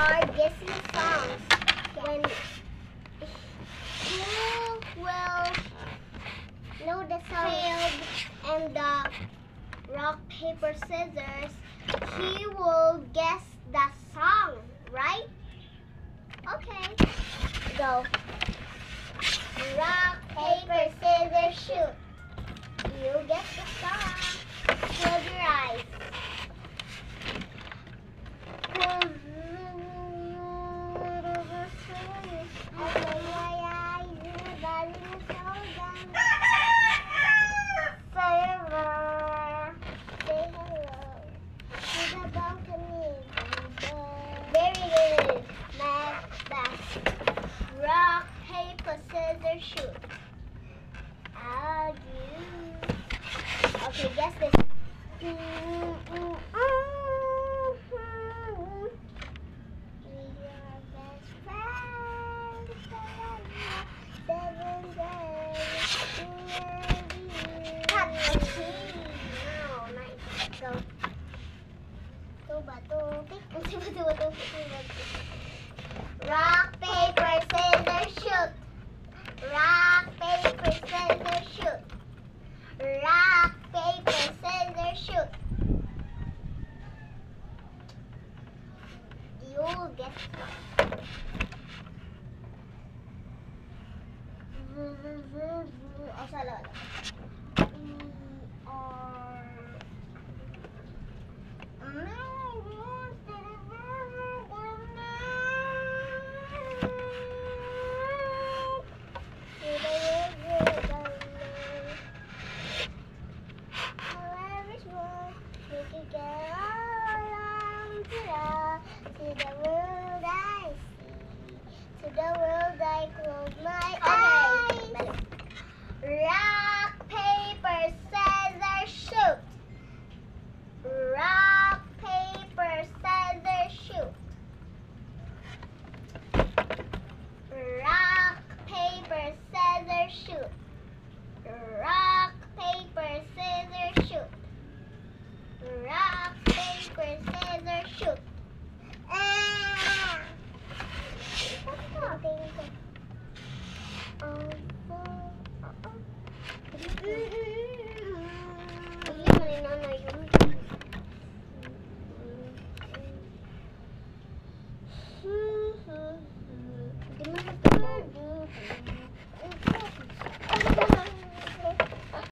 are Disney songs. When who will know the song and the rock paper scissors, he will guess the song, right? Okay. Go. Rock paper scissors shoot. You guess the song. Close your eyes. Very good. Math, math. Rock, paper, scissors, shoot. I'll do. Okay, guess this. We are best friends. Seven days. Cut the key. No, nice. Go. Tuba, tubig. Tuba, tuba, tuba, tuba. Rock, paper, scissors, shoot. Rock, paper, scissors, shoot. Rock, paper, scissors, shoot. You guess what? Oh, salah. We are... To the world I close my eyes. Rock, paper, scissors, shoot. Rock, paper, scissors, shoot. Rock, paper, scissors, shoot. Rock, paper, scissors, shoot. Rock, paper, scissors, shoot. Ah!